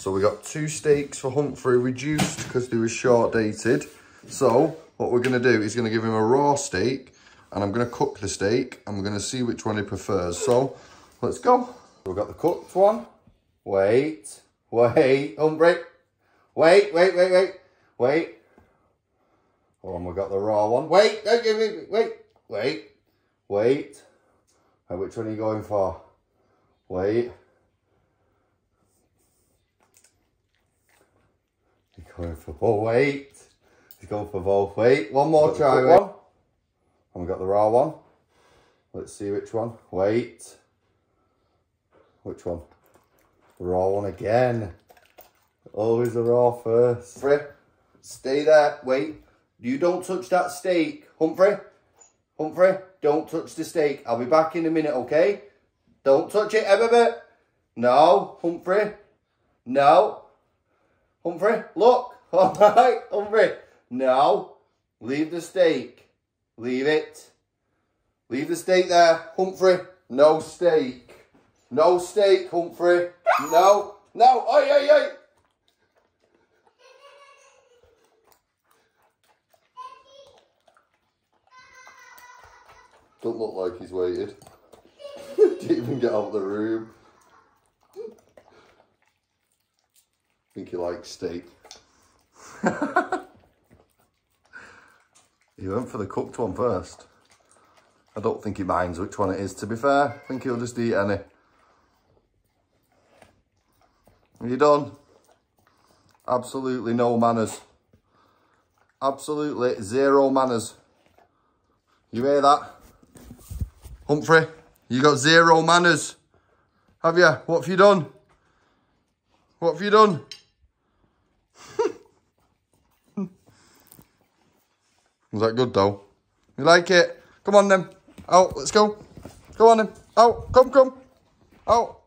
So we got two steaks for Humphrey reduced because they were short dated. So what we're going to do is going to give him a raw steak and I'm going to cook the steak and we're going to see which one he prefers. So let's go. We've got the cooked one. Wait, wait, Humphrey. Wait, wait, wait, wait, wait. Oh, and we've got the raw one. Wait, don't wait, wait, wait, wait, wait. which one are you going for? Wait. Going for, oh, wait. He's going for both. Wait, one more try, eh? one. And we've got the raw one. Let's see which one. Wait. Which one? The raw one again. Always the raw first. Humphrey, stay there. Wait. You don't touch that steak. Humphrey. Humphrey, don't touch the steak. I'll be back in a minute, okay? Don't touch it ever. No, Humphrey. No. Humphrey, look. All right, Humphrey. No. Leave the steak. Leave it. Leave the steak there. Humphrey, no steak. No steak, Humphrey. No. No. Oi, oi, oi. Don't look like he's waited. Didn't even get out of the room. Think he likes steak. he went for the cooked one first. I don't think he minds which one it is, to be fair. I think he'll just eat any. Are you done? Absolutely no manners. Absolutely zero manners. You hear that? Humphrey, you got zero manners. Have you? What have you done? What have you done? Was that good though? You like it? Come on then. Out, let's go. Come on then. Out, come, come. Out.